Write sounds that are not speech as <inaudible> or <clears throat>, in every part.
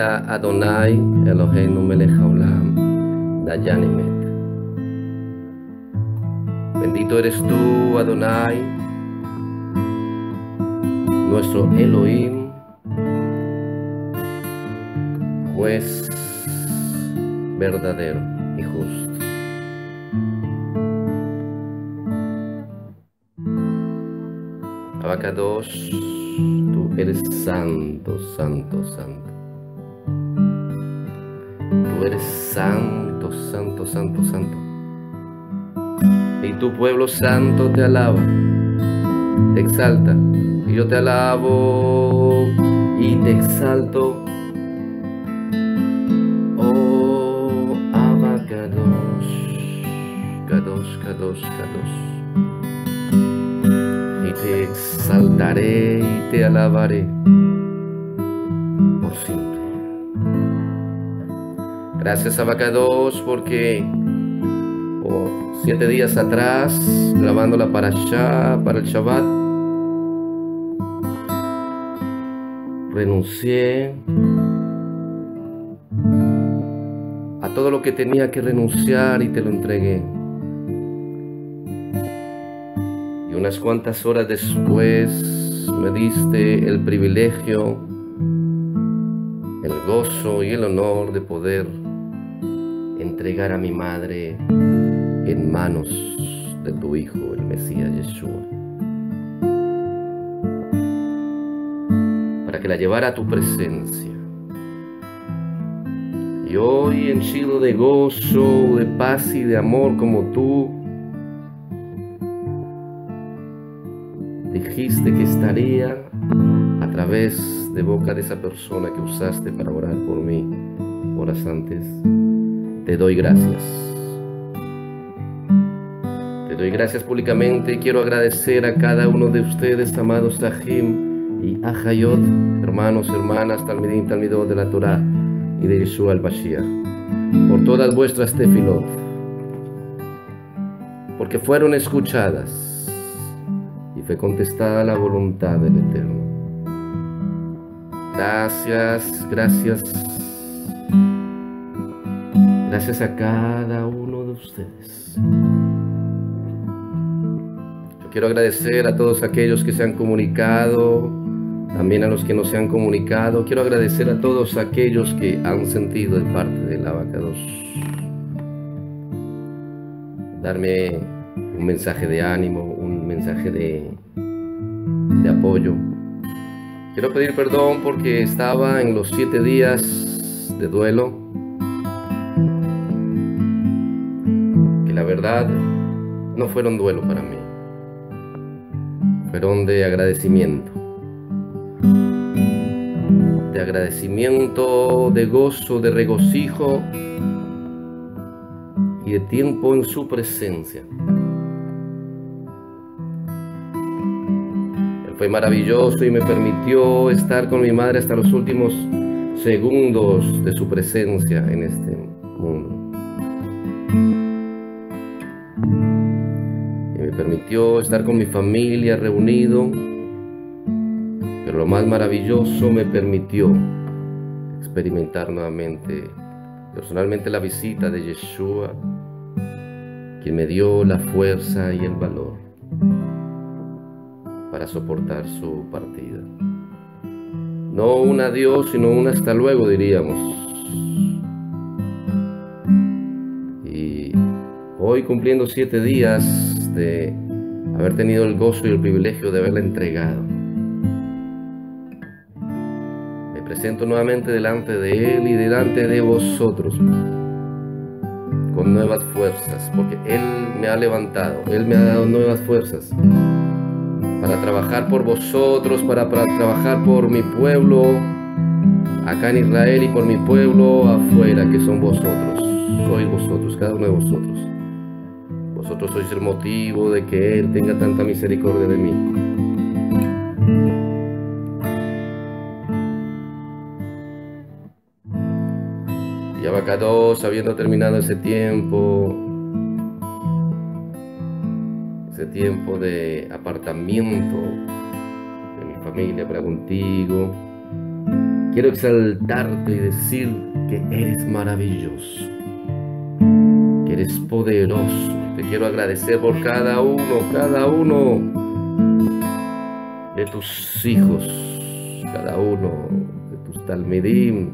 Adonai Eloheinu melech haolam dayanimet. Bendito eres tú, Adonai, nuestro Elohim, juez verdadero y justo. Abacados, tú eres santo, santo, santo. Eres santo, santo, santo, santo. Y tu pueblo santo te alaba, te exalta. Y yo te alabo y te exalto. Oh, Abacados, Kadosh, Kadosh, Kadosh y te exaltaré y te alabaré Gracias Abacados porque por siete días atrás, grabando la allá para el Shabbat, renuncié a todo lo que tenía que renunciar y te lo entregué. unas cuantas horas después me diste el privilegio, el gozo y el honor de poder entregar a mi madre en manos de tu Hijo, el Mesías Yeshua, para que la llevara a tu presencia. Y hoy henchido de gozo, de paz y de amor como tú, dijiste que estaría a través de boca de esa persona que usaste para orar por mí horas antes. Te doy gracias. Te doy gracias públicamente. Quiero agradecer a cada uno de ustedes, amados Tahim y Ahayot, hermanos, hermanas, Talmidim, Talmidot de la Torah y de Yeshua al Mashiach, por todas vuestras tefilot, porque fueron escuchadas fue contestada la voluntad del Eterno. Gracias, gracias. Gracias a cada uno de ustedes. Yo quiero agradecer a todos aquellos que se han comunicado, también a los que no se han comunicado. Quiero agradecer a todos aquellos que han sentido de parte del abacados. Darme un mensaje de ánimo, un mensaje de, de apoyo. Quiero pedir perdón porque estaba en los siete días de duelo. Verdad no fueron duelo para mí. Fueron de agradecimiento. De agradecimiento, de gozo, de regocijo y de tiempo en su presencia. Fue maravilloso y me permitió estar con mi madre hasta los últimos segundos de su presencia en este Me permitió estar con mi familia reunido, pero lo más maravilloso me permitió experimentar nuevamente personalmente la visita de Yeshua, quien me dio la fuerza y el valor para soportar su partida. No un adiós, sino un hasta luego, diríamos. Y hoy cumpliendo siete días de haber tenido el gozo y el privilegio de haberla entregado. Me presento nuevamente delante de Él y delante de vosotros con nuevas fuerzas, porque Él me ha levantado, Él me ha dado nuevas fuerzas para trabajar por vosotros, para, trabajar por mi pueblo acá en Israel y por mi pueblo afuera, que son vosotros. Sois vosotros, cada uno de vosotros. Vosotros sois el motivo de que Él tenga tanta misericordia de mí. Y Abacados, habiendo terminado ese tiempo, tiempo de apartamiento de mi familia para contigo. Quiero exaltarte y decir que eres maravilloso, que eres poderoso. Te quiero agradecer por cada uno, cada uno de tus hijos, cada uno de tus talmidim,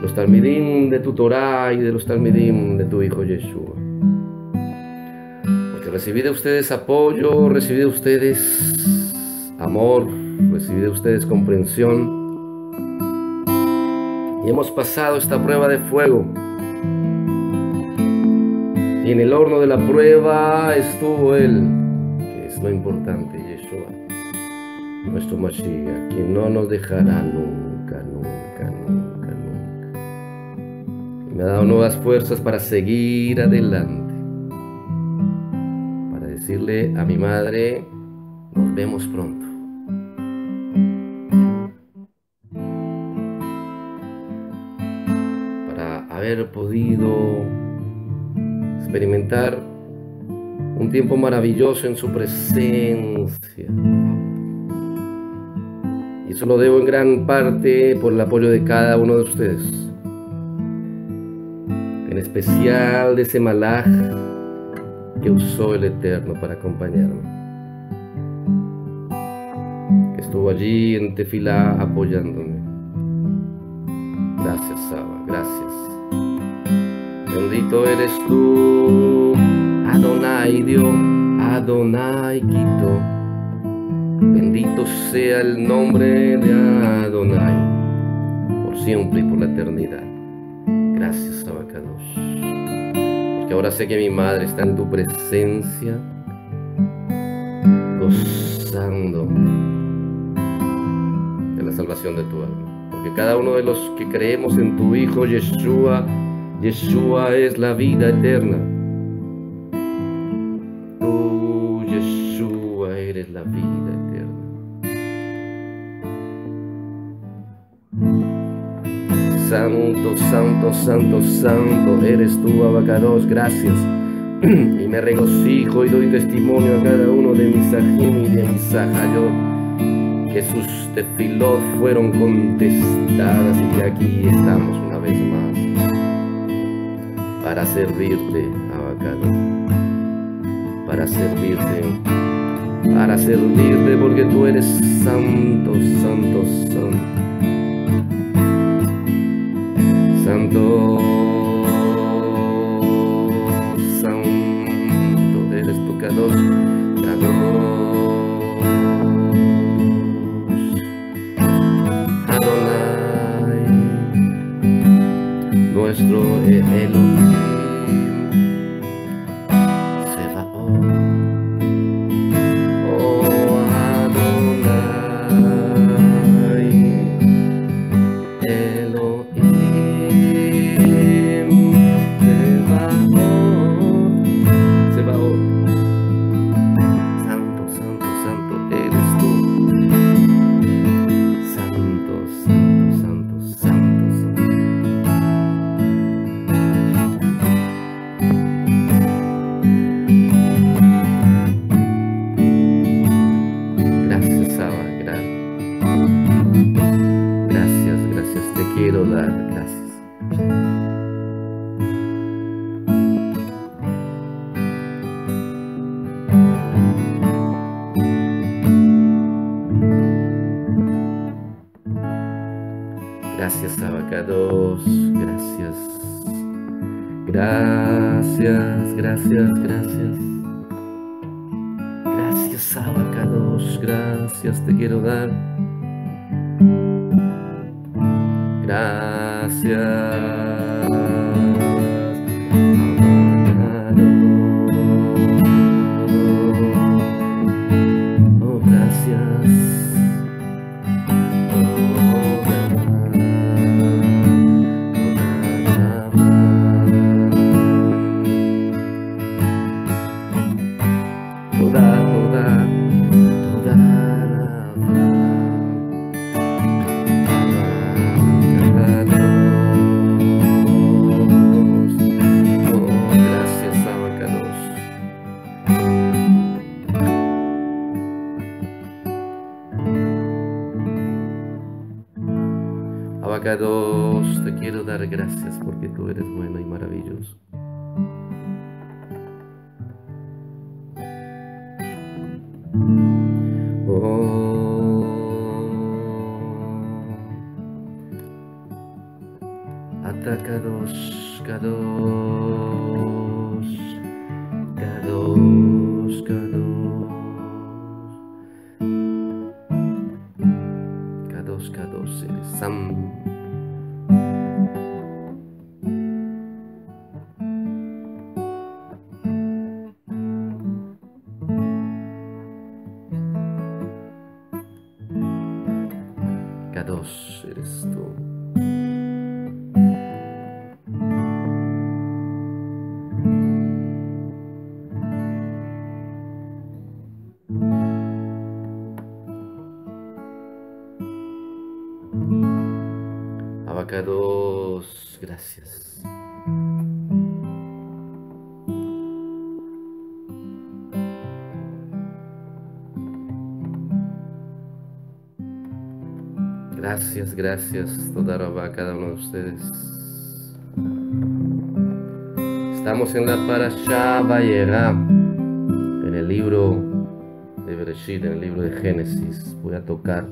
los talmidim de tu Torah y de los talmidim de tu hijo Yeshua. Porque recibí de ustedes apoyo, recibí de ustedes amor, recibí de ustedes comprensión. Y hemos pasado esta prueba de fuego. Y en el horno de la prueba estuvo Él, que es lo importante, Yeshua, nuestro Mashiach, quien no nos dejará nunca, nunca, nunca, nunca. Me ha dado nuevas fuerzas para seguir adelante, para decirle a mi madre, nos vemos pronto. Para haber podido experimentar un tiempo maravilloso en su presencia. Y eso lo debo en gran parte por el apoyo de cada uno de ustedes. En especial de ese malaj que usó el Eterno para acompañarme. Estuvo allí en Tefilá apoyándome. Bendito eres tú, Adonai Dios, Adonai Quito. Bendito sea el nombre de Adonai, por siempre y por la eternidad. Gracias, Abacados. Porque ahora sé que mi madre está en tu presencia, gozando de la salvación de tu alma. Porque cada uno de los que creemos en tu Hijo Yeshua, Yeshua es la vida eterna. Tú, Yeshua, eres la vida eterna. Santo, santo, santo, santo, eres tú, Abacados, gracias. <clears throat> Y me regocijo y doy testimonio a cada uno de mis ajim y de mis ajayot, que sus tefilot fueron contestadas y que aquí estamos una vez más para servirte, Abacado, para servirte, para servirte porque tú eres santo, gracias porque tú eres bueno Gracias, gracias, toda a cada uno de ustedes. Estamos en la Parashá Vayera, en el libro de Bereshit, en el libro de Génesis. Voy a tocar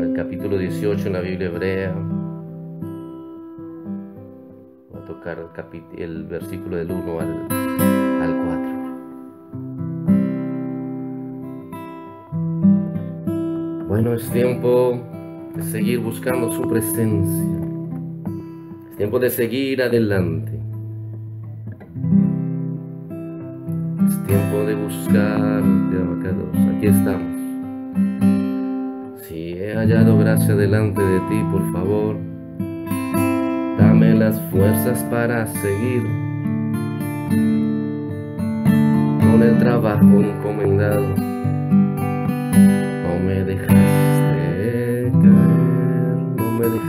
el capítulo 18 en la Biblia hebrea. Voy a tocar el, el versículo del 1 al, al Bueno, es tiempo de seguir buscando su presencia. Es tiempo de seguir adelante. Es tiempo de buscar de abacados. Aquí estamos. Si he hallado gracia delante de ti, por favor, dame las fuerzas para seguir con el trabajo encomendado no me dejaste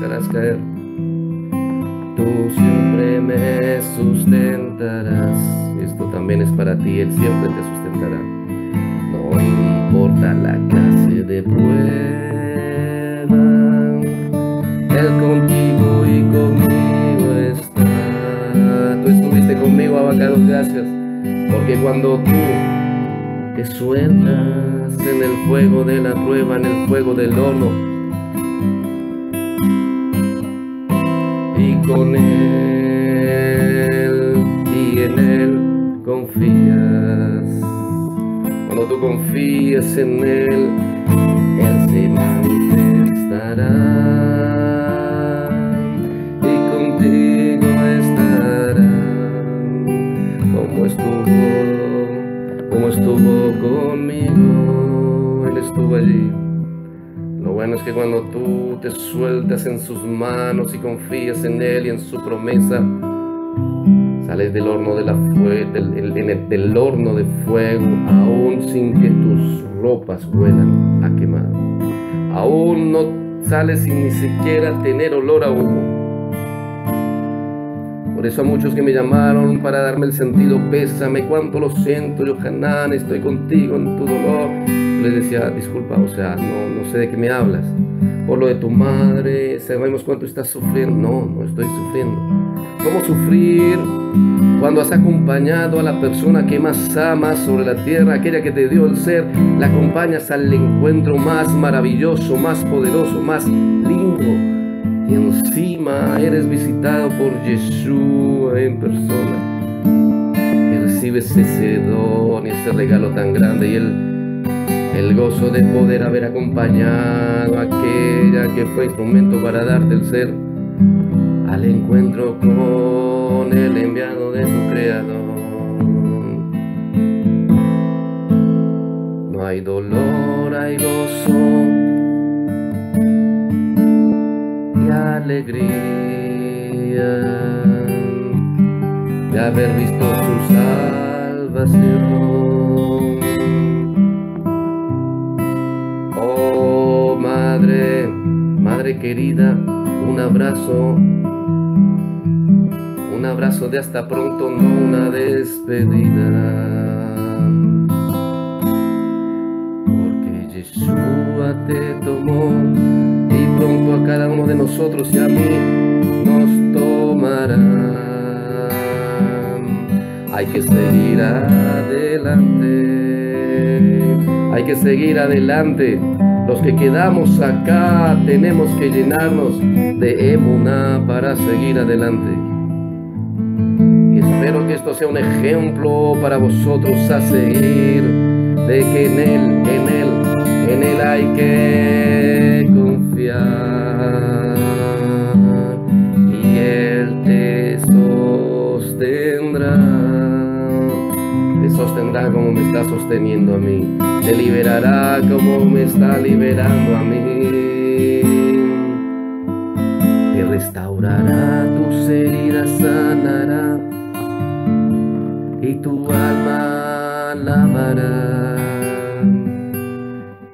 Tú siempre me sustentarás. Esto también es para ti, Él siempre te sustentará. No importa la clase de prueba, Él contigo y conmigo está. Tú estuviste conmigo, abacados, gracias. Porque cuando tú te sueltas en el fuego de la prueba, en el fuego del horno. Con Él y en Él confías. Cuando tú confías en Él, Él se manifestará. Y contigo estará como estuvo como estuvo conmigo, Él estuvo allí. Lo bueno es que cuando tú te sueltas en sus manos y confías en Él y en su promesa, sales del horno de la del, del horno de fuego, aún sin que tus ropas huelan a quemado. Aún no sales sin ni siquiera tener olor a humo. Por eso a muchos que me llamaron para darme el sentido, pésame, cuánto lo siento, Yohanan, estoy contigo en tu dolor. Les decía, disculpa, o sea, no, no sé de qué me hablas. Por lo de tu madre, sabemos cuánto estás sufriendo. No, no estoy sufriendo. ¿Cómo sufrir cuando has acompañado a la persona que más amas sobre la tierra, aquella que te dio el ser? La acompañas al encuentro más maravilloso, más poderoso, más lindo y encima eres visitado por Yeshua en persona. Y recibes ese don y ese regalo tan grande y el, el gozo de poder haber acompañado aquella que fue instrumento para darte el ser al encuentro con el enviado de tu creador. No hay dolor, hay gozo alegría de haber visto su salvación. Madre, querida, un abrazo, un abrazo de hasta pronto, no una despedida. Porque Yeshua te tomó tomaremos de nosotros y a mí nos tomarán. Hay que seguir adelante, hay que seguir adelante. Los que quedamos acá tenemos que llenarnos de emuna para seguir adelante. Y espero que esto sea un ejemplo para vosotros a seguir, de que en él, en él, en él hay que confiar. Y él te sostendrá, te como me está sosteniendo a mí te liberará como me está liberando a mí. Te restaurará, tus heridas sanará y tu alma lavará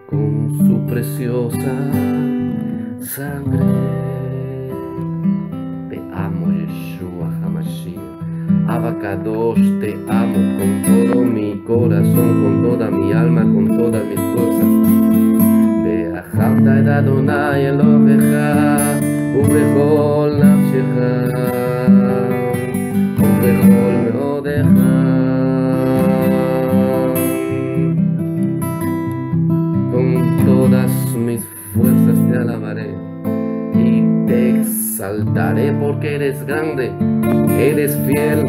con su preciosa sangre. Abacados, te amo con todo mi corazón, con toda mi alma, con todas mis fuerzas. ואהבת את אדוני אלוהיך ובכל נפשך ובכל מאודיך. Con todas mis fuerzas te alabaré y te exaltaré porque eres grande eres fiel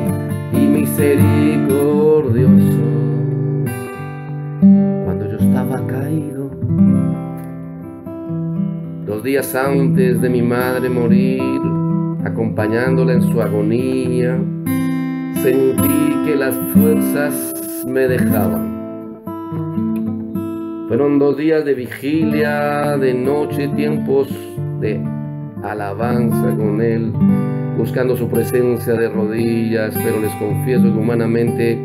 y misericordioso. Cuando yo estaba caído, dos días antes de mi madre morir, acompañándola en su agonía, sentí que las fuerzas me dejaban. Fueron dos días de vigilia, de noche, tiempos de alabanza con Él, buscando su presencia de rodillas, pero les confieso que humanamente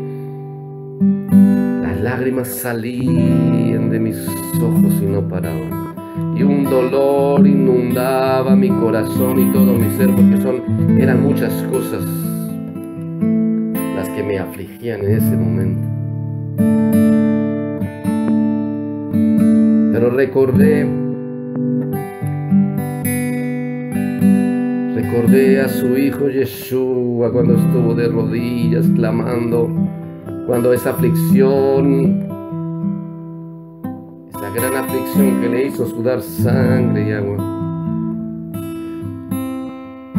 las lágrimas salían de mis ojos y no paraban. Y un dolor inundaba mi corazón y todo mi ser, porque son, eran muchas cosas las que me afligían en ese momento. Pero recordé Recordé a su hijo Yeshua cuando estuvo de rodillas clamando, cuando esa aflicción, esa gran aflicción que le hizo sudar sangre y agua,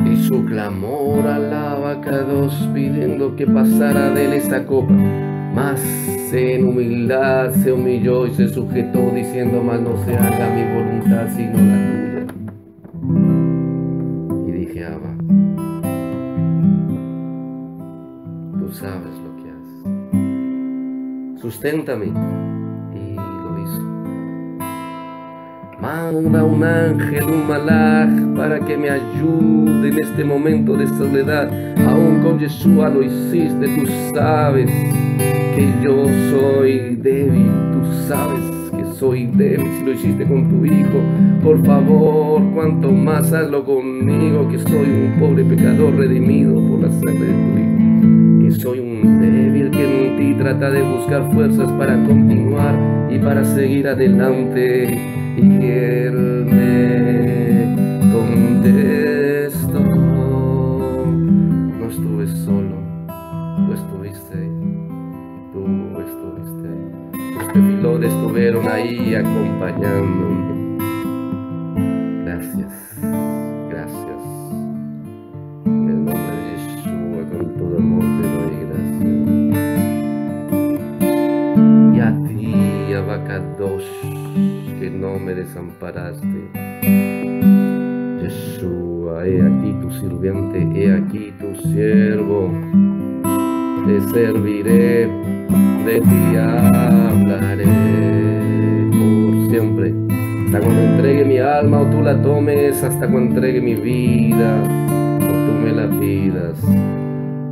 y su clamor alaba dos pidiendo que pasara de él esa copa. Más en humildad se humilló y se sujetó diciendo, más no se haga mi voluntad sino la tuya. Susténtame. Y lo hizo. Manda un ángel, un malaj, para que me ayude en este momento de soledad. Aún con Yeshua lo hiciste, tú sabes que yo soy débil, tú sabes que soy débil si lo hiciste con tu hijo. Por favor, cuanto más hazlo conmigo, que soy un pobre pecador redimido por la sangre de tu hijo soy un débil que ti trata de buscar fuerzas para continuar y para seguir adelante. Y él me contestó, no estuve solo, tú estuviste, tú estuviste, los tefilotes estuvieron ahí acompañándome. Gracias. Que no me desamparaste. Yeshua, he aquí tu sirviente, he aquí tu siervo. Te serviré, de ti hablaré por siempre. Hasta cuando entregue mi alma o tú la tomes, hasta cuando entregue mi vida o tú me la pidas,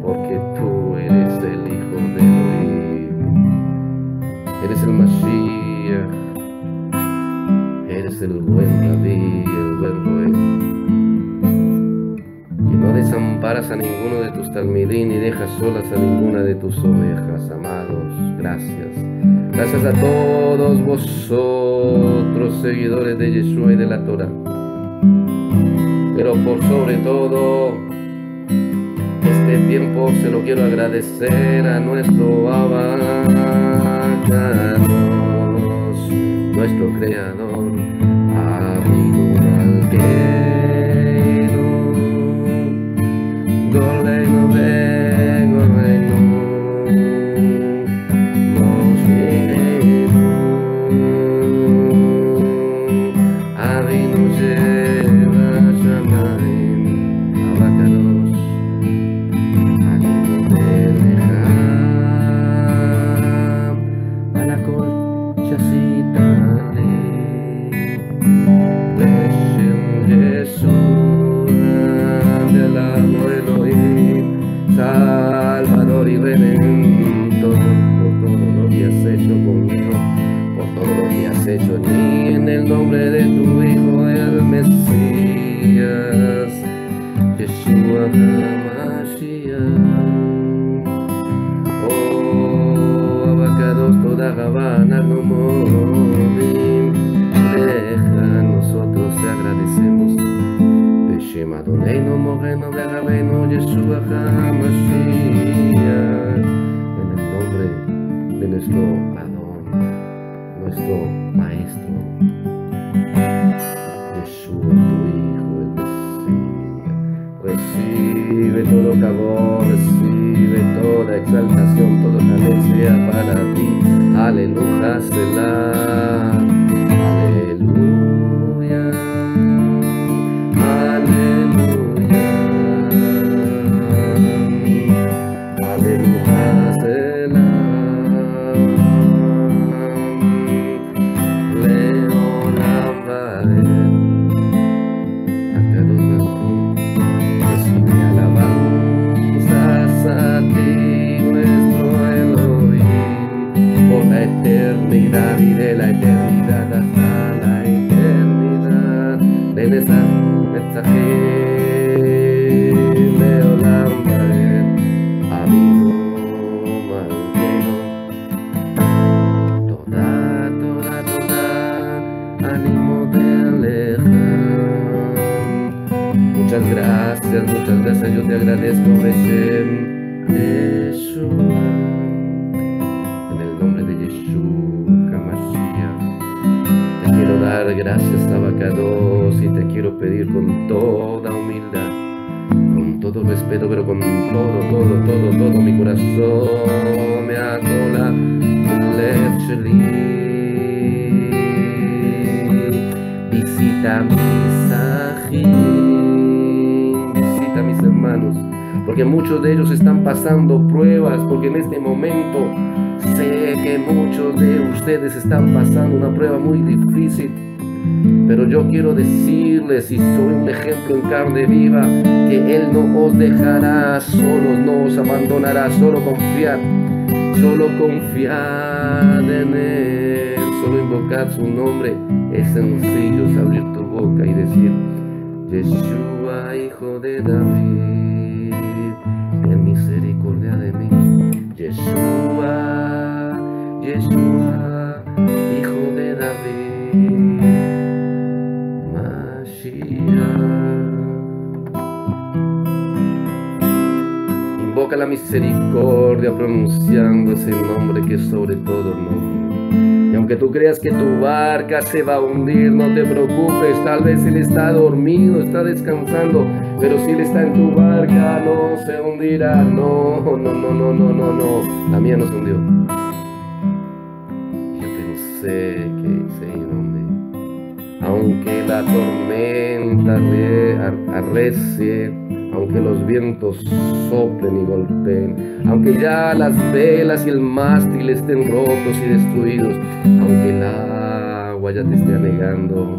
porque tú eres el Hijo de Dios. Eres el Mashiach Eres el buen David, el buen Y no desamparas a ninguno de tus talmidín y dejas solas a ninguna de tus ovejas, amados. Gracias. Gracias a todos vosotros, seguidores de Yeshua y de la Torah. pero por sobre todo, este tiempo se lo quiero agradecer a nuestro nuestro creador, De Rabenu Yeshua HaMashiach En el nombre de nuestro Adón, nuestro Maestro Yeshua, tu Hijo, el Mesías Recibe todo cabor, recibe toda exaltación, toda ganancia para ti. Aleluya, Selah. Están pasando una prueba muy difícil. Pero yo quiero decirles, y soy un ejemplo en carne viva, que Él no os dejará solos, no os abandonará, solo confiar, solo confiar en Él, solo invocar su nombre. Es sencillo abrir tu boca y decir, Yeshua, hijo de David, pronunciando ese nombre que es sobre todo nombre. Y aunque tú creas que tu barca se va a hundir, no te preocupes, tal vez él está dormido, está descansando, pero si él está en tu barca no se hundirá. No, no, no, no, no, no, no. La mía no se hundió. Yo pensé que se iba. Aunque la tormenta re- ar- arrecie, aunque los vientos soplen y golpeen, aunque ya las velas y el mástil estén rotos y destruidos, aunque el agua ya te esté anegando,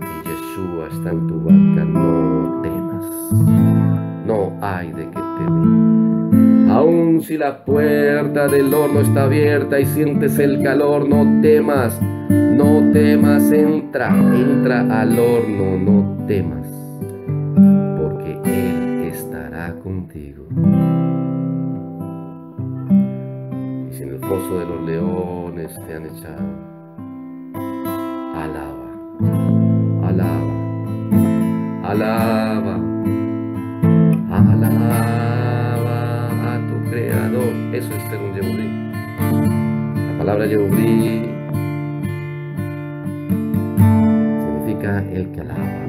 y Yeshua está en tu barca, no temas, no hay de qué temer. Aun si la puerta del horno está abierta y sientes el calor, no temas, no temas, entra, entra al horno, no temas, contigo. Y si en el foso de los leones te han echado, alaba, alaba, alaba, alaba a tu creador. Eso es ser un Yehudí. La palabra Yehudí significa el que alaba.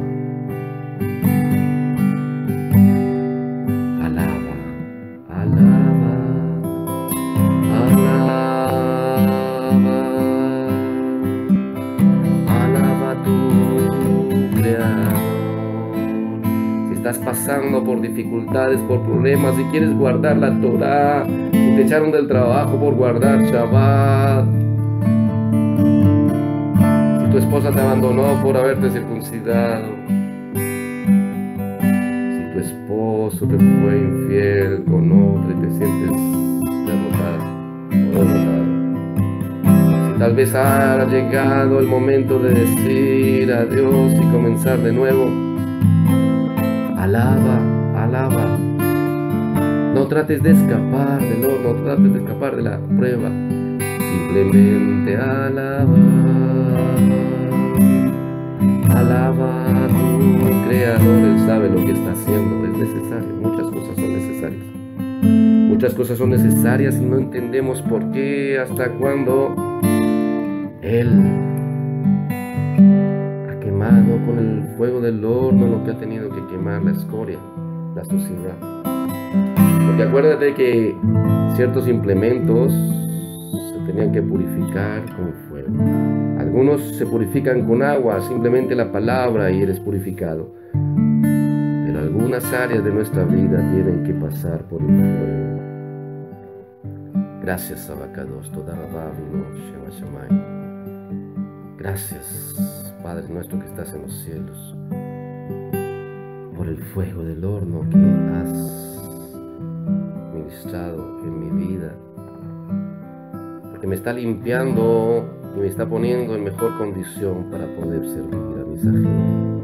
Pasando por dificultades, por problemas, si quieres guardar la Torah, si te echaron del trabajo por guardar Shabbat, si tu esposa te abandonó por haberte circuncidado, si tu esposo te fue infiel con otro y te sientes derrotado. Si tal vez ha llegado el momento de decir adiós y comenzar de nuevo, Alaba, alaba. No trates de escapar del horno, no trates de escapar de la prueba. Simplemente alaba. Alaba a tu creador, Él sabe lo que está haciendo. Es necesario, muchas cosas son necesarias. Muchas cosas son necesarias y no entendemos por qué, hasta cuándo Él con el fuego del horno lo que ha tenido que quemar la escoria, la sociedad. Porque acuérdate que ciertos implementos se tenían que purificar con fuego. Algunos se purifican con agua, simplemente la palabra y eres purificado. Pero algunas áreas de nuestra vida tienen que pasar por el fuego. Gracias, Abacados, toda Gracias, Padre nuestro que estás en los cielos, por el fuego del horno que has ministrado en mi vida, porque me está limpiando y me está poniendo en mejor condición para poder servir a mis ajenos.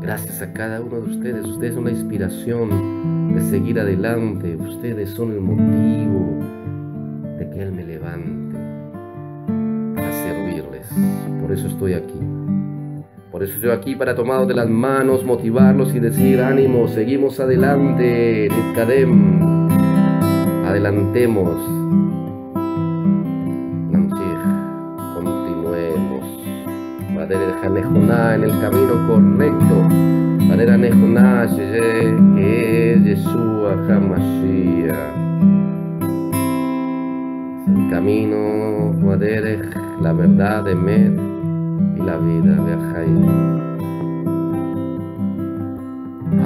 Gracias a cada uno de ustedes, ustedes son la inspiración de seguir adelante, ustedes son el motivo de que Él me levante. Por eso estoy aquí. Por eso estoy aquí para tomaros de las manos, motivarlos y decir ánimo, seguimos adelante, Nitkadem, adelantemos. continuemos. Padre Janejoná en el camino correcto. Padre Janejoná, que es Yeshua Hamashiach. El camino, Padre, la verdad de Met y la vida de Ajain.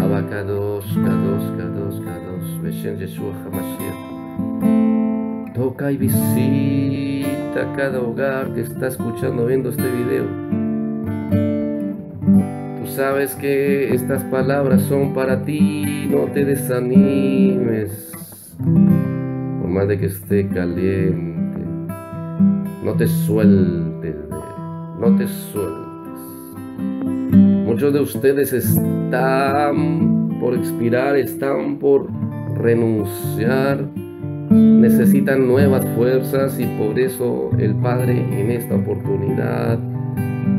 Abacados, Kados, Kados, Kados, Beshen Yeshua Hamashiach. Toca y visita cada hogar que está escuchando, viendo este video. Tú sabes que estas palabras son para ti, no te desanimes. Por más de que esté caliente no te sueltes no te sueltes. Muchos de ustedes están por expirar, están por renunciar, necesitan nuevas fuerzas y por eso el Padre en esta oportunidad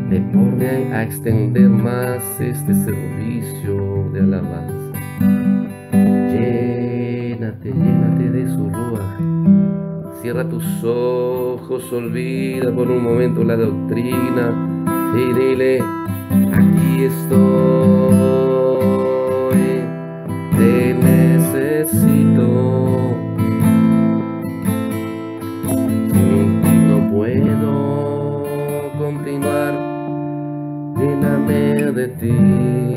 le pone a extender más este servicio de alabanza. Llénate, llénate de su ruaj Cierra tus ojos, olvida por un momento la doctrina y dile, aquí estoy, te necesito. Sin ti no puedo continuar, lléname de ti.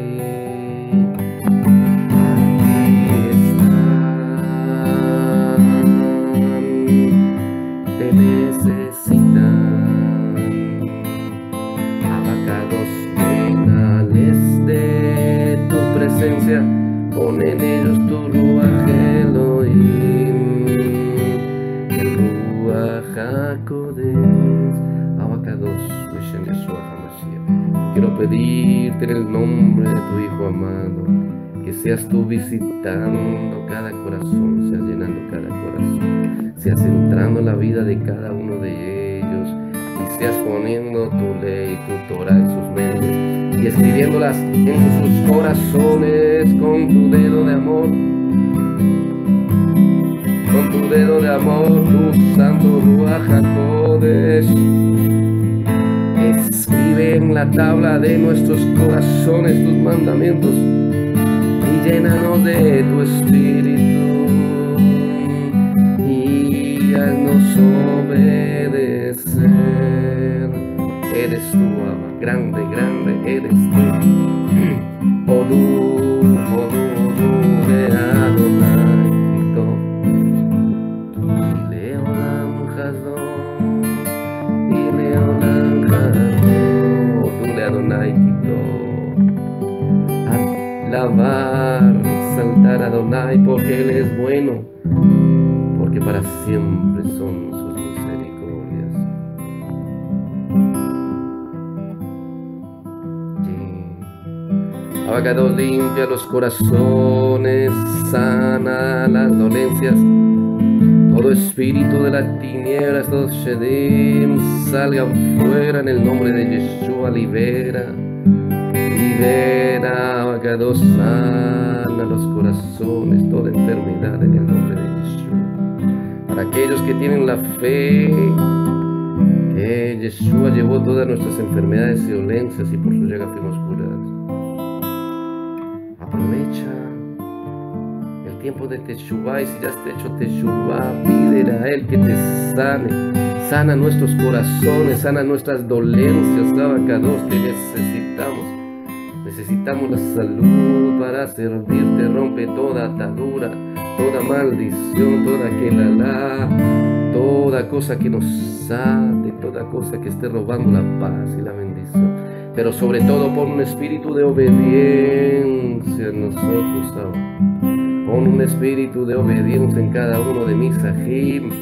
Pedirte en el nombre de tu Hijo amado, que seas tú visitando cada corazón, seas llenando cada corazón, seas entrando en la vida de cada uno de ellos y seas poniendo tu ley, tu Torah en sus mentes y escribiéndolas en sus corazones con tu dedo de amor. Con tu dedo de amor, tu santo Ruach Escribe en la tabla de nuestros corazones tus mandamientos y llénanos de tu espíritu y haznos obedecer. Eres tu ama, grande, grande eres tú. Odu, Odu, Odu de Adonai, Alabar, exaltar a Adonai porque Él es bueno, porque para siempre son sus misericordias. Abacados limpia los corazones, sana las dolencias. Todo espíritu de las tinieblas, todos Shedim, salgan fuera en el nombre de Yeshua, libera, sana los corazones, toda enfermedad en el nombre de Yeshua. Para aquellos que tienen la fe, que Yeshua llevó todas nuestras enfermedades y dolencias y por su llegada fuimos curados. Aprovecha el tiempo de Teshuvah y si ya has hecho Teshuvah, pídele a Él que te sane. Sana nuestros corazones, sana nuestras dolencias, Abacados, que necesitamos. Necesitamos la salud para servirte, rompe toda atadura, toda maldición, toda aquel toda cosa que nos ate, toda cosa que esté robando la paz y la bendición. Pero sobre todo pon un espíritu de obediencia en nosotros ahora. Pon un espíritu de obediencia en cada uno de mis ajim.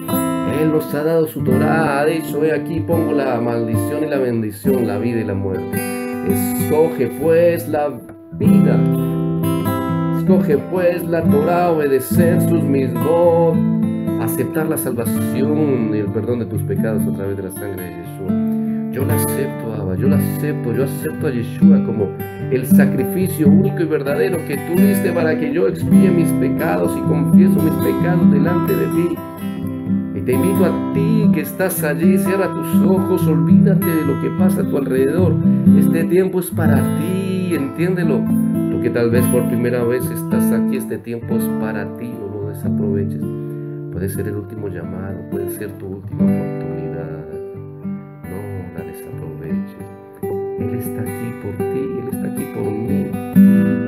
Él nos ha dado su Torah, ha dicho, he aquí pongo la maldición y la bendición, la vida y la muerte. Escoge pues la vida. Escoge pues la Torah, obedecer sus mismos, aceptar la salvación y el perdón de tus pecados a través de la sangre de Yeshua. Yo la acepto, Abba, yo la acepto, yo acepto a Yeshua como el sacrificio único y verdadero que tú diste para que yo expíe mis pecados y confieso mis pecados delante de ti. Y te invito a ti que estás allí, cierra tus ojos, olvídate de lo que pasa a tu alrededor. Este tiempo es para ti, entiéndelo. Tú que tal vez por primera vez estás aquí, este tiempo es para ti, no lo desaproveches. Puede ser el último llamado, puede ser tu última oportunidad. No la desaproveches. Él está aquí por ti, Él está aquí por mí.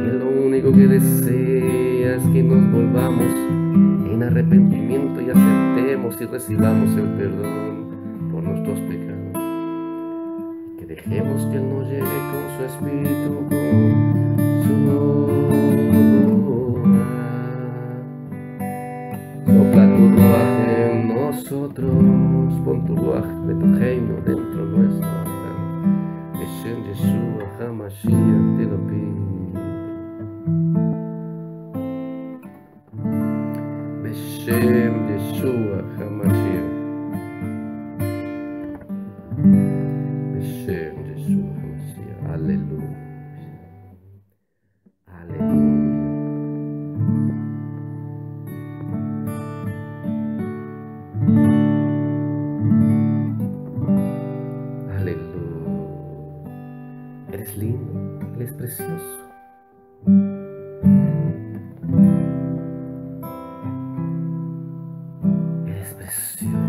Él lo único que desea es que nos volvamos en arrepentimiento y y recibamos el perdón por nuestros pecados. Que dejemos que Él nos llegue con su espíritu, con su Sopla tu ruaje en nosotros, pon tu ruaje de tu reino dentro nuestro. Beshem Yeshua HaMashiach te lo pido. Yeshua HaMashiach. Beshem Yeshua HaMashiach. Aleluya. Aleluya. Aleluya. Eres lindo, eres precioso. Eres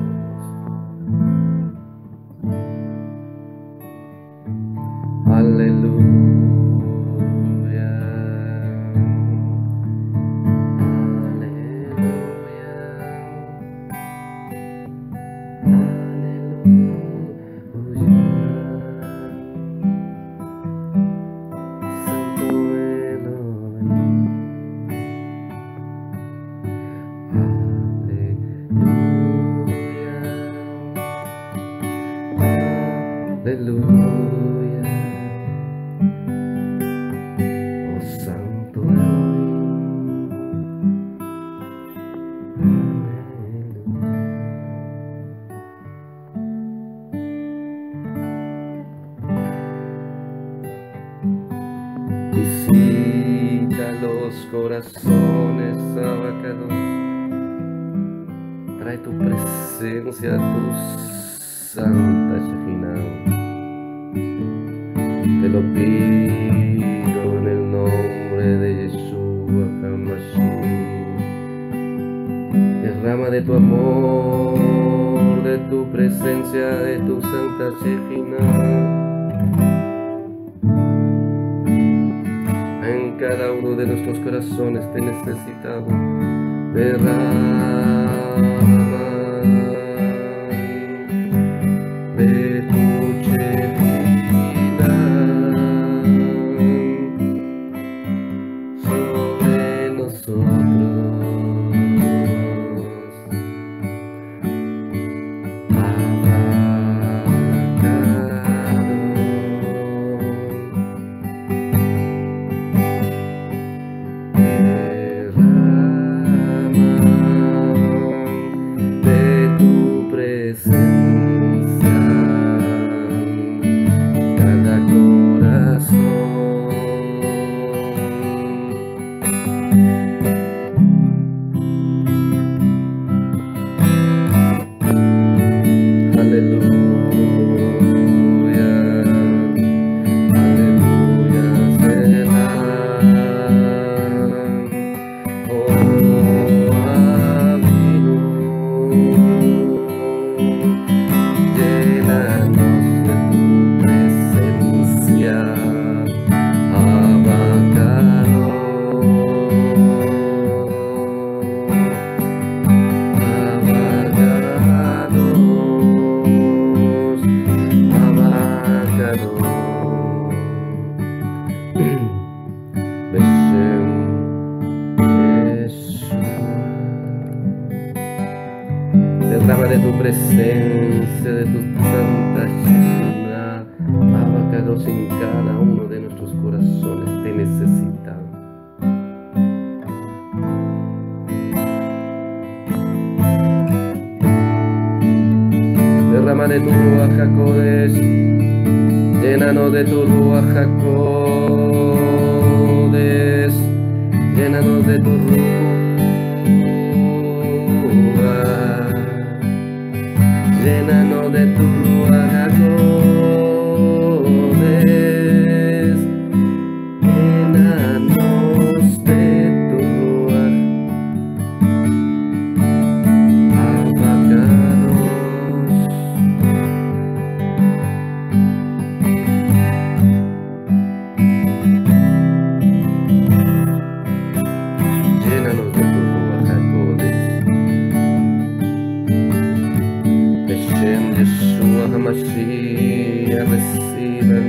Hashem Yeshua HaMashiach recebam,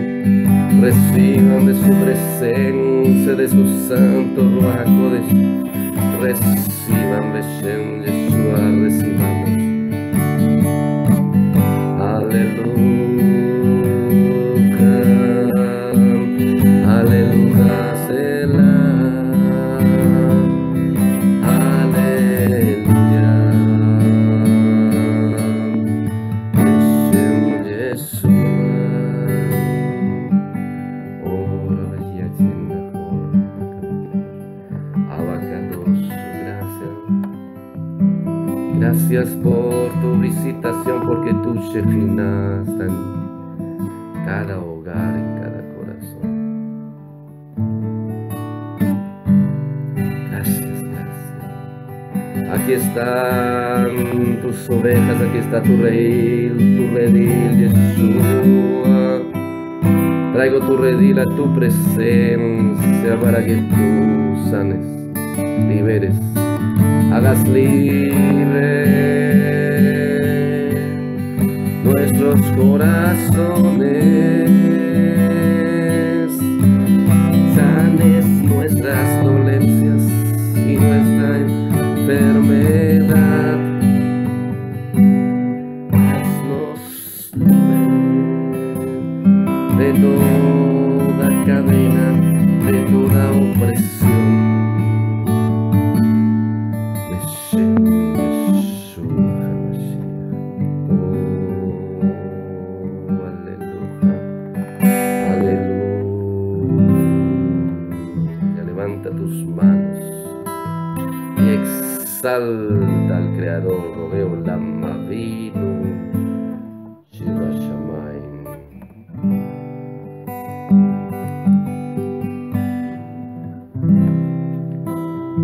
recebam de su presença, de su santo Ruach recebam, recebam Hashem Yeshua, recebamos. Aleluia. ovejas, aquí está tu redil, tu redil, Yeshua. Traigo tu redil a tu presencia para que tú sanes, liberes, hagas libre nuestros corazones, sanes nuestras dolencias y nuestra enfermedad. Exalta al Creador, lo veo Lama Vino, Shiva Shamaim.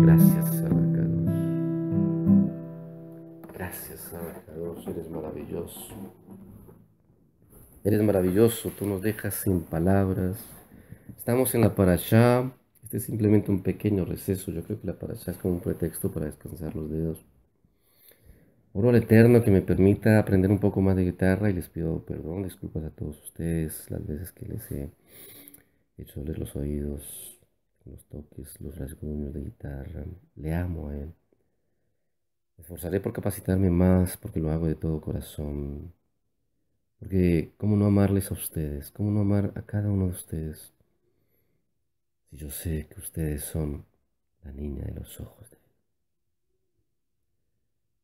Gracias, Abacados. Gracias, Abacados, eres maravilloso. Eres maravilloso, tú nos dejas sin palabras. Estamos en la parashá. Este es simplemente un pequeño receso. Yo creo que la parashá es como un pretexto para descansar los dedos. Oro al Eterno que me permita aprender un poco más de guitarra y les pido perdón, disculpas a todos ustedes las veces que les he hecho doler los oídos, los toques, los rasguños de guitarra. Le amo a Él. Me esforzaré por capacitarme más porque lo hago de todo corazón. Porque, ¿cómo no amarles a ustedes? ¿Cómo no amar a cada uno de ustedes? Si yo sé que ustedes son la niña de los ojos de Él.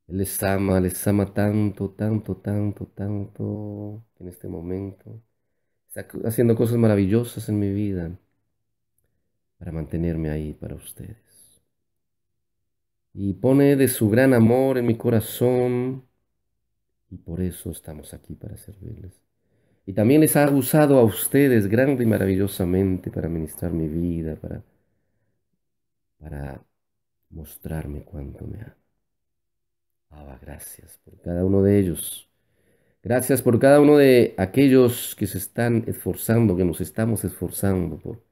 Él les ama, les ama tanto, tanto, tanto, tanto, que en este momento está haciendo cosas maravillosas en mi vida para mantenerme ahí para ustedes. Y pone de su gran amor en mi corazón y por eso estamos aquí para servirles. Y también les ha usado a ustedes grande y maravillosamente para ministrar mi vida, para, para mostrarme cuánto me ama. Ah, gracias por cada uno de ellos. Gracias por cada uno de aquellos que se están esforzando, que nos estamos esforzando por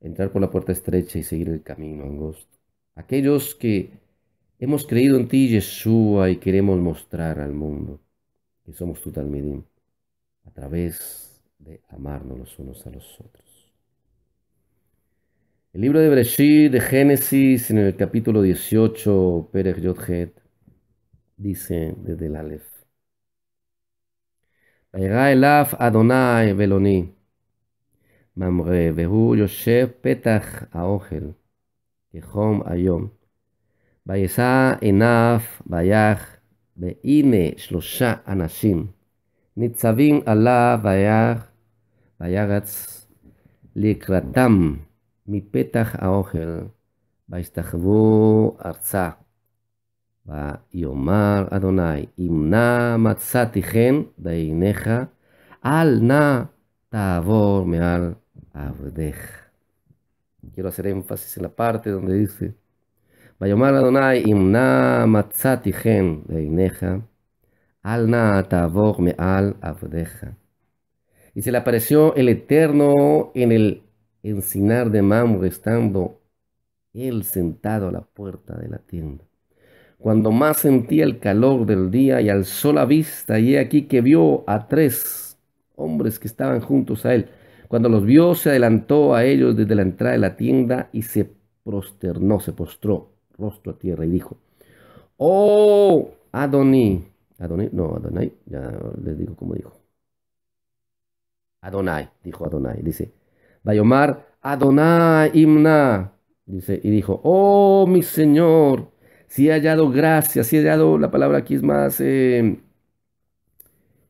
entrar por la puerta estrecha y seguir el camino angosto. Aquellos que hemos creído en ti, Yeshua, y queremos mostrar al mundo que somos tu Talmidim a través de amarnos los unos a los otros. El libro de Bereshit, de Génesis, en el capítulo 18, Pérez Yodhet, dice desde el Aleph. Elaf Adonai Beloni, Mamre, Behu Yoshev Petach Aohel, Kehom Ayom, Vayesa Enaf Vayach, Beine Shlosha Anashim, ניצבים עליו וירץ והיר, לקראתם מפתח האוכל, והשתחוו ארצה. ויאמר אדוני, אם נא מצאתי חן בעיניך, אל נא תעבור מעל עבדך. כאילו הסירים מפססים לפרטי, ויאמר אדוני, אם נא מצאתי חן בעיניך, al na tavor meal abdeja. Y se le apareció el Eterno en el encinar de Mamre, estando él sentado a la puerta de la tienda. Cuando más sentía el calor del día y alzó la vista, y he aquí que vio a tres hombres que estaban juntos a él. Cuando los vio, se adelantó a ellos desde la entrada de la tienda y se prosternó, se postró rostro a tierra y dijo, Oh, Adoní, Adoní, no, Adonai, ya les digo cómo dijo. Adonai, dijo Adonai, dice, Bayomar, Adonai, Imna, dice, y dijo, Oh, mi Señor, si he hallado gracia, si he hallado, la palabra aquí es más... Eh,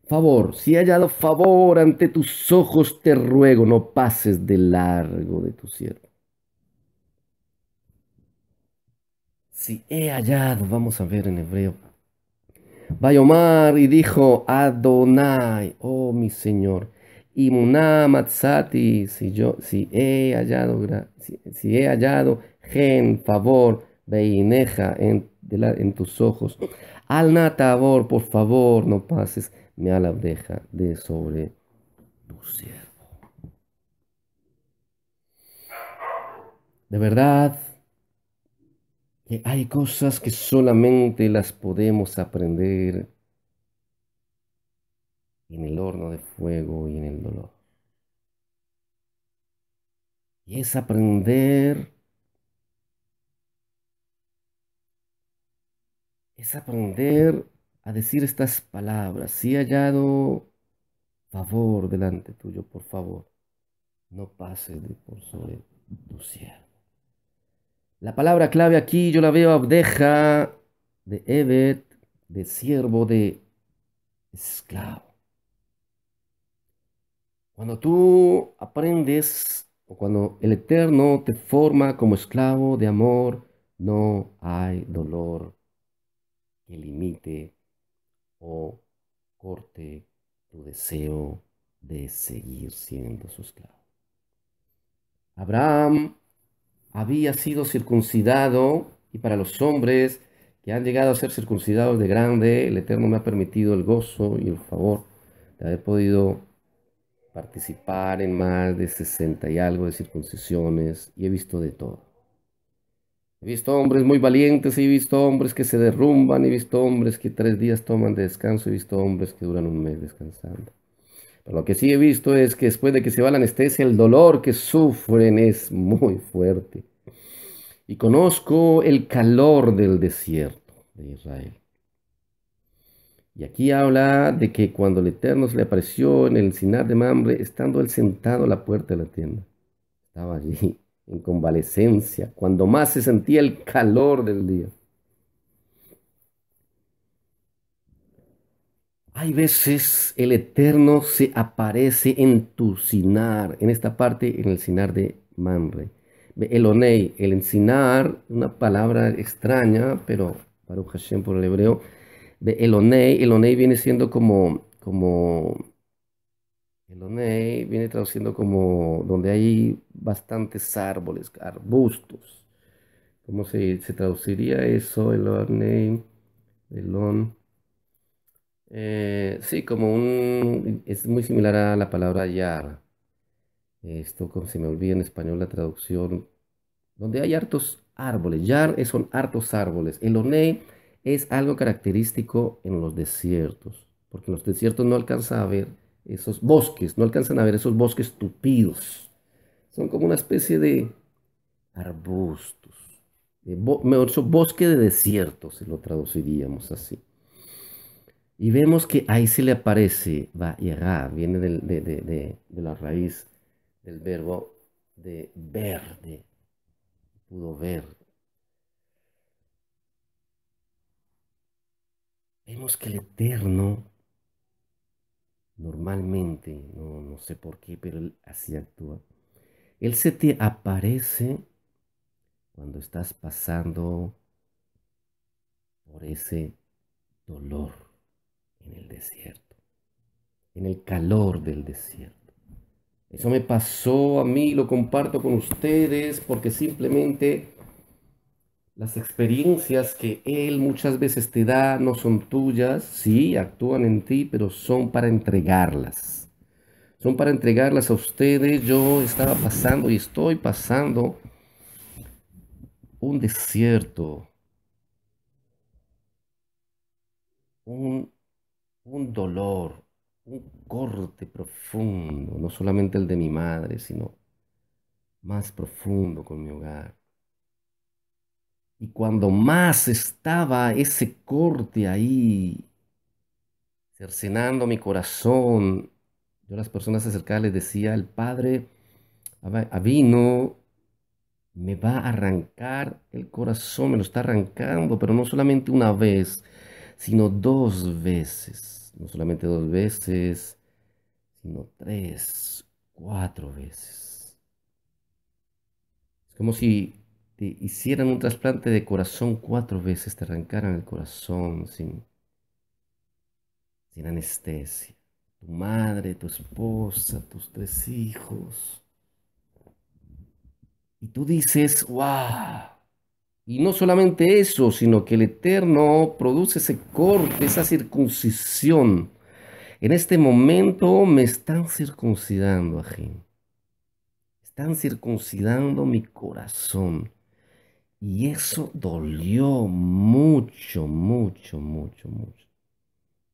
favor, si he hallado favor ante tus ojos, te ruego, no pases de largo de tu siervo. Si he hallado, vamos a ver en hebreo. Bayomar y dijo, Adonai, oh mi Señor, Imuná Matsati, si yo, si he hallado, si, he hallado gen, favor, beineja en, en tus ojos, al natabor, por favor, no pases me alabdeja de sobre tu siervo. De verdad que hay cosas que solamente las podemos aprender en el horno de fuego y en el dolor. Y es aprender, es aprender a decir estas palabras. Si he hallado favor delante tuyo, por favor, no pases de por sobre tu siervo. La palabra clave aquí yo la veo abdeja de Evet, de siervo, de esclavo. Cuando tú aprendes o cuando el Eterno te forma como esclavo de amor, no hay dolor que limite o corte tu deseo de seguir siendo su esclavo. Abraham había sido circuncidado y para los hombres que han llegado a ser circuncidados de grande, el Eterno me ha permitido el gozo y el favor de haber podido participar en más de 60 y algo de circuncisiones y he visto de todo. He visto hombres muy valientes, he visto hombres que se derrumban, he visto hombres que tres días toman de descanso, he visto hombres que duran un mes descansando. Lo que sí he visto es que después de que se va la anestesia, el dolor que sufren es muy fuerte. Y conozco el calor del desierto de Israel. Y aquí habla de que cuando el Eterno se le apareció en el Sinar de Mamre, estando él sentado a la puerta de la tienda, estaba allí en convalecencia, cuando más se sentía el calor del día. Hay veces el Eterno se aparece en tu Sinar, en esta parte, en el Sinar de Mamre. Elonei, el encinar, una palabra extraña, pero para Hashem por el hebreo, Elonei, Elonei viene siendo como, como, Elonei viene traduciendo como donde hay bastantes árboles, arbustos. ¿Cómo se, traduciría eso? Elonei, Elon. Eh, sí, como un, es muy similar a la palabra yar. Esto, como se me olvida en español la traducción, donde hay hartos árboles. Yar son hartos árboles. El onei es algo característico en los desiertos, porque en los desiertos no alcanza a ver esos bosques, no alcanzan a ver esos bosques tupidos. Son como una especie de arbustos. mejor dicho, bosque de desierto, si lo traduciríamos así. Y vemos que ahí se le aparece, va, viene de, de la raíz del verbo de verde, pudo ver. Vemos que el Eterno normalmente, no, no sé por qué, pero él así actúa. Él se te aparece cuando estás pasando por ese dolor en el desierto, en el calor del desierto. Eso me pasó a mí, lo comparto con ustedes porque simplemente las experiencias que Él muchas veces te da no son tuyas, sí, actúan en ti, pero son para entregarlas. Son para entregarlas a ustedes. Yo estaba pasando y estoy pasando un desierto, un, un dolor, un corte profundo, no solamente el de mi madre, sino más profundo con mi hogar. Y cuando más estaba ese corte ahí, cercenando mi corazón, yo a las personas acercadas les decía, el Padre vino, me va a arrancar el corazón, me lo está arrancando, pero no solamente una vez, sino dos veces no solamente dos veces, sino tres, cuatro veces. Es como si te hicieran un trasplante de corazón cuatro veces, te arrancaran el corazón sin, sin anestesia. Tu madre, tu esposa, tus tres hijos. Y tú dices, wow, y no solamente eso, sino que el Eterno produce ese corte, esa circuncisión. En este momento me están circuncidando, Ajín. Están circuncidando mi corazón. Y eso dolió mucho, mucho, mucho, mucho.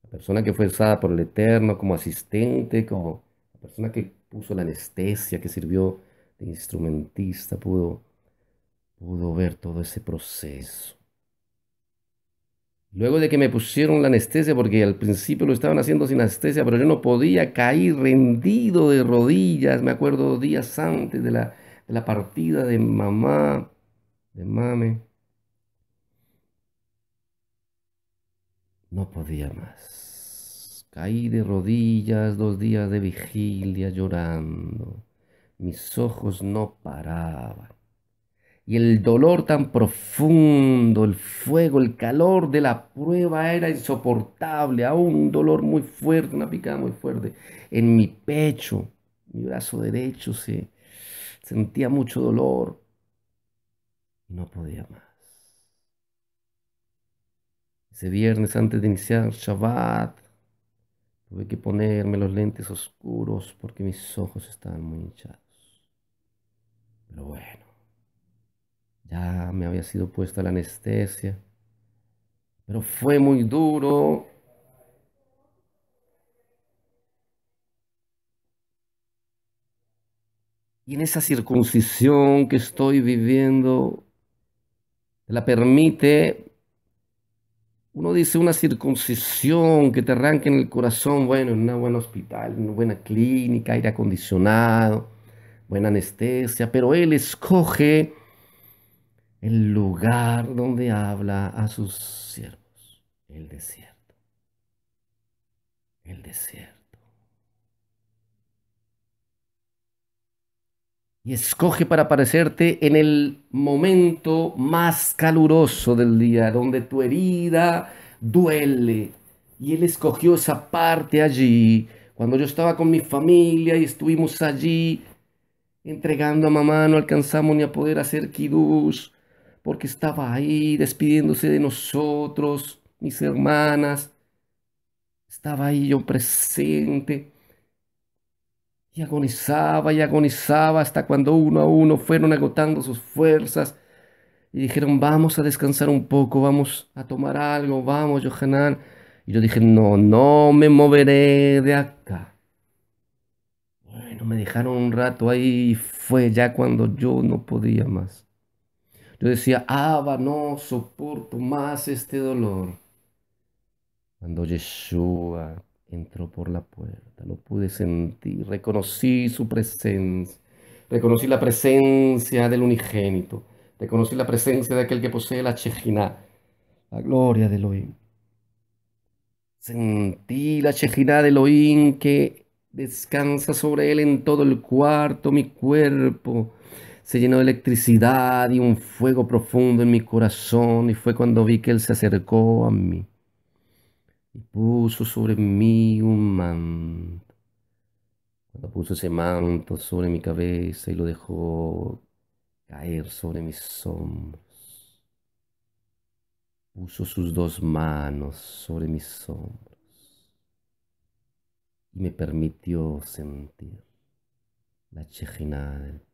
La persona que fue usada por el Eterno como asistente, como la persona que puso la anestesia, que sirvió de instrumentista, pudo pudo ver todo ese proceso. Luego de que me pusieron la anestesia, porque al principio lo estaban haciendo sin anestesia, pero yo no podía caer rendido de rodillas, me acuerdo días antes de la, de la partida de mamá, de mame. No podía más. Caí de rodillas, dos días de vigilia llorando mis ojos no paraban. Y el dolor tan profundo, el fuego, el calor de la prueba era insoportable, aún un dolor muy fuerte, una picada muy fuerte. En mi pecho, mi brazo derecho se sentía mucho dolor y no podía más. Ese viernes antes de iniciar Shabbat, tuve que ponerme los lentes oscuros porque mis ojos estaban muy hinchados. Pero bueno, ya me había sido puesta la anestesia, pero fue muy duro. Y en esa circuncisión que estoy viviendo, la permite, uno dice una circuncisión que te arranque en el corazón, bueno, en un buen hospital, en una buena clínica, aire acondicionado, buena anestesia, pero él escoge el lugar donde habla a sus siervos, el desierto, el desierto. Y escoge para aparecerte en el momento más caluroso del día, donde tu herida duele. Y Él escogió esa parte allí, cuando yo estaba con mi familia y estuvimos allí entregando a mamá, no alcanzamos ni a poder hacer kiddush, porque estaba ahí despidiéndose de nosotros, mis hermanas. Estaba ahí yo presente. Y agonizaba y agonizaba hasta cuando uno a uno fueron agotando sus fuerzas y dijeron, vamos a descansar un poco, vamos a tomar algo, vamos, Johanan. Y yo dije, no, no me moveré de acá. Bueno, me dejaron un rato ahí y fue ya cuando yo no podía más. Yo decía, Abba, no soporto más este dolor. Cuando Yeshua entró por la puerta, lo pude sentir, reconocí su presencia, reconocí la presencia del unigénito, reconocí la presencia de aquel que posee la Chejiná, la gloria de Elohim. Sentí la Chejiná de Elohim que descansa sobre él en todo el cuarto, mi cuerpo se llenó de electricidad y un fuego profundo en mi corazón y fue cuando vi que Él se acercó a mí y puso sobre mí un manto. Cuando puso ese manto sobre mi cabeza y lo dejó caer sobre mis hombros, puso sus dos manos sobre mis hombros y me permitió sentir la chejina del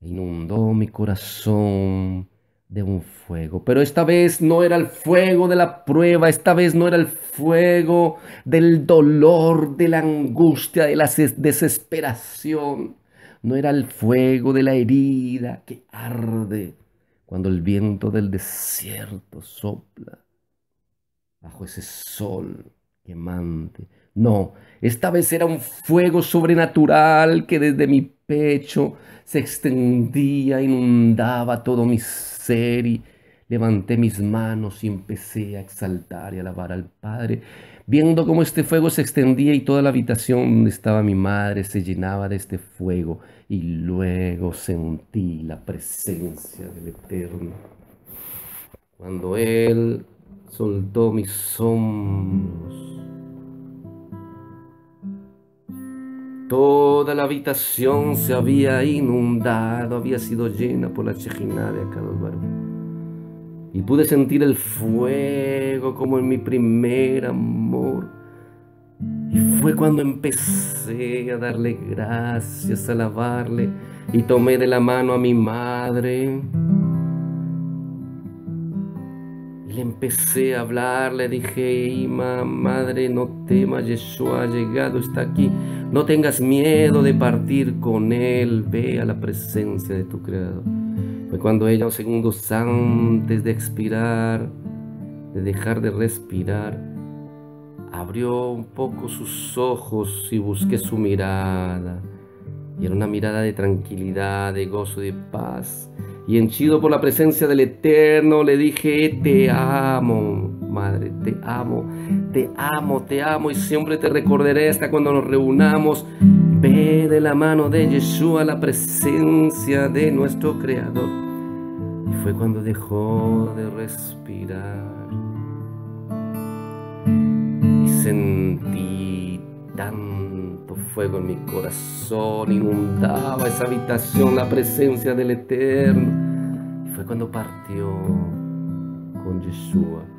inundó mi corazón de un fuego. Pero esta vez no era el fuego de la prueba, esta vez no era el fuego del dolor, de la angustia, de la desesperación. No era el fuego de la herida que arde cuando el viento del desierto sopla bajo ese sol quemante. No, esta vez era un fuego sobrenatural que desde mi pecho se extendía, inundaba todo mi ser y levanté mis manos y empecé a exaltar y alabar al Padre, viendo cómo este fuego se extendía y toda la habitación donde estaba mi madre se llenaba de este fuego y luego sentí la presencia del Eterno. Cuando Él soltó mis hombros, Toda la habitación se había inundado, había sido llena por la chejina de Akados Barú. Y pude sentir el fuego como en mi primer amor. Y fue cuando empecé a darle gracias, a alabarle, y tomé de la mano a mi madre le empecé a hablar, le dije, Ima, madre, no temas, Yeshua ha llegado, está aquí. No tengas miedo de partir con él, ve a la presencia de tu Creador. Fue cuando ella, unos segundos antes de expirar, de dejar de respirar, abrió un poco sus ojos y busqué su mirada. Y era una mirada de tranquilidad, de gozo, de paz. Y henchido por la presencia del Eterno, le dije, te amo, Madre, te amo. Te amo, te amo y siempre te recordaré hasta cuando nos reunamos. Ve de la mano de Yeshua la presencia de nuestro Creador. Y fue cuando dejó de respirar. Y sentí tanto fuego en mi corazón, inundaba esa habitación la presencia del Eterno. Y fue cuando partió con Yeshua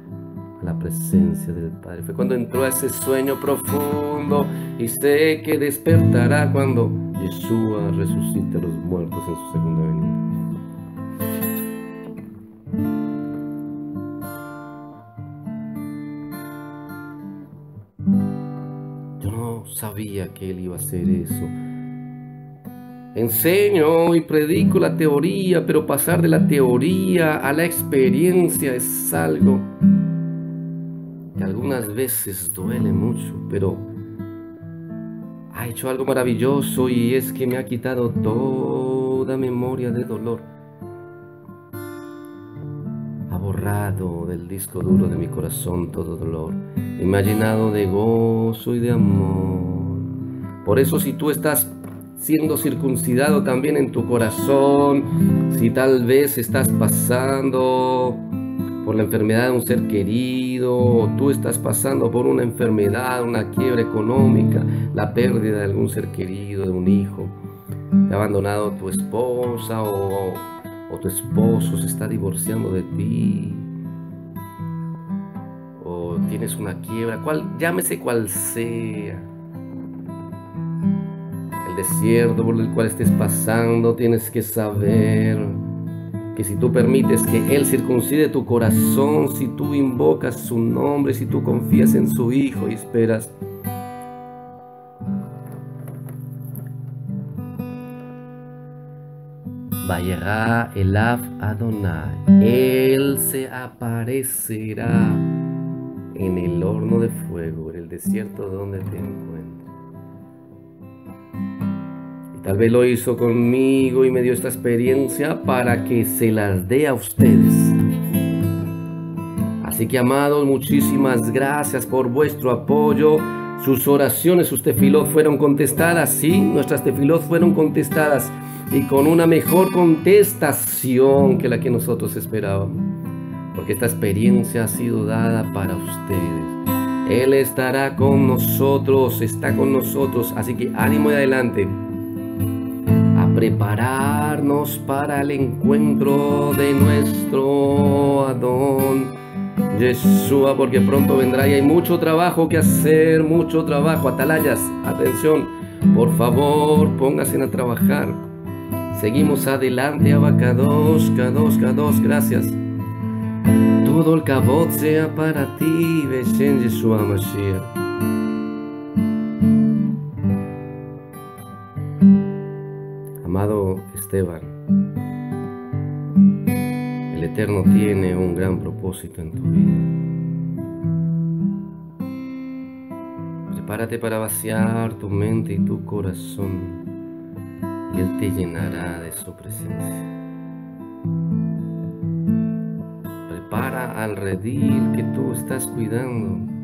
la presencia del Padre. Fue cuando entró a ese sueño profundo y sé que despertará cuando Yeshua resucite a los muertos en su segunda venida. Yo no sabía que Él iba a hacer eso. Enseño y predico la teoría, pero pasar de la teoría a la experiencia es algo algunas veces duele mucho, pero ha hecho algo maravilloso y es que me ha quitado toda memoria de dolor. Ha borrado del disco duro de mi corazón todo dolor y me ha llenado de gozo y de amor. Por eso si tú estás siendo circuncidado también en tu corazón, si tal vez estás pasando por la enfermedad de un ser querido, o tú estás pasando por una enfermedad, una quiebra económica, la pérdida de algún ser querido, de un hijo, te ha abandonado tu esposa o, tu esposo se está divorciando de ti, o tienes una quiebra, cual, llámese cual sea desierto por el cual estés pasando, tienes que saber que si tú permites que Él circuncide tu corazón, si tú invocas su nombre, si tú confías en su Hijo y esperas, Vayará el Adonai. Él se aparecerá en el horno de fuego, en el desierto donde te encuentres. Tal vez lo hizo conmigo y me dio esta experiencia para que se las dé a ustedes. Así que amados, muchísimas gracias por vuestro apoyo. Sus oraciones, sus tefilot fueron contestadas, sí, nuestras tefilot fueron contestadas y con una mejor contestación que la que nosotros esperábamos. Porque esta experiencia ha sido dada para ustedes. Él estará con nosotros, está con nosotros, así que ánimo y adelante prepararnos para el encuentro de nuestro Adón Yeshua, porque pronto vendrá y hay mucho trabajo que hacer, mucho trabajo. Atalayas, atención, por favor, pónganse a trabajar. Seguimos adelante, abacados, cados, cados, gracias. Todo el cabot sea para ti, Beshen Yeshua Mashiach. Esteban, el Eterno tiene un gran propósito en tu vida. Prepárate para vaciar tu mente y tu corazón y Él te llenará de su presencia. Prepara al redil que tú estás cuidando.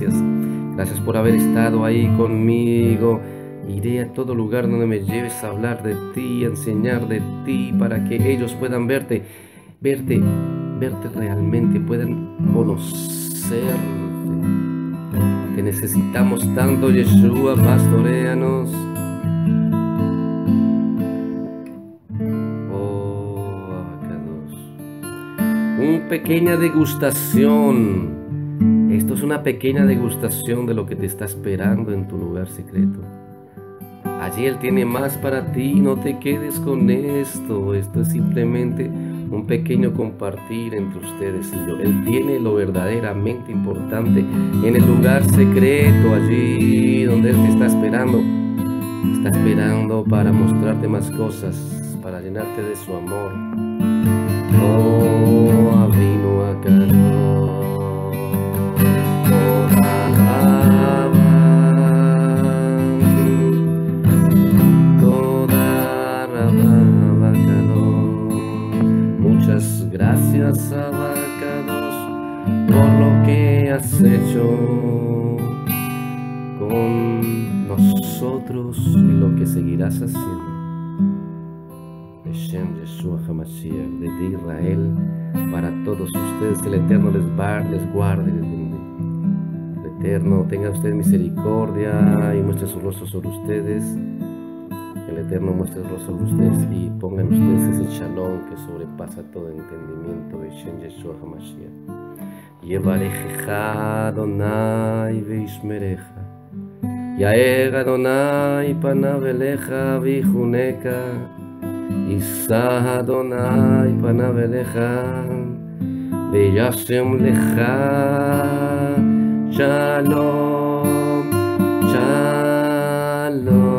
Gracias. Por haber estado ahí conmigo. Iré a todo lugar donde me lleves a hablar de ti, a enseñar de ti, para que ellos puedan verte, verte, verte realmente, puedan conocerte. Te necesitamos tanto, Yeshua, pastoreanos. una pequeña degustación. Esto es una pequeña degustación de lo que te está esperando en tu lugar secreto. Allí Él tiene más para ti, no te quedes con esto. Esto es simplemente un pequeño compartir entre ustedes y yo. Él tiene lo verdaderamente importante en el lugar secreto, allí donde Él te está esperando. Está esperando para mostrarte más cosas, para llenarte de su amor. Oh, Avinu Akadosh, Abacados, por lo que has hecho con nosotros y lo que seguirás haciendo. Hashem Yeshua HaMashiach, de Israel, para todos ustedes, el Eterno les, les guarde, les bendiga. El Eterno tenga usted misericordia y muestre su rostro sobre ustedes. Eterno muéstrelo sobre ustedes y pongan ustedes ese shalom que sobrepasa todo entendimiento de Shem Yeshua HaMashiach. Yevarejeja Adonai veishmereja. Yaeg Adonai panav eleja vijuneka. Isa Adonai panav. Veyashem leja. Shalom. Shalom.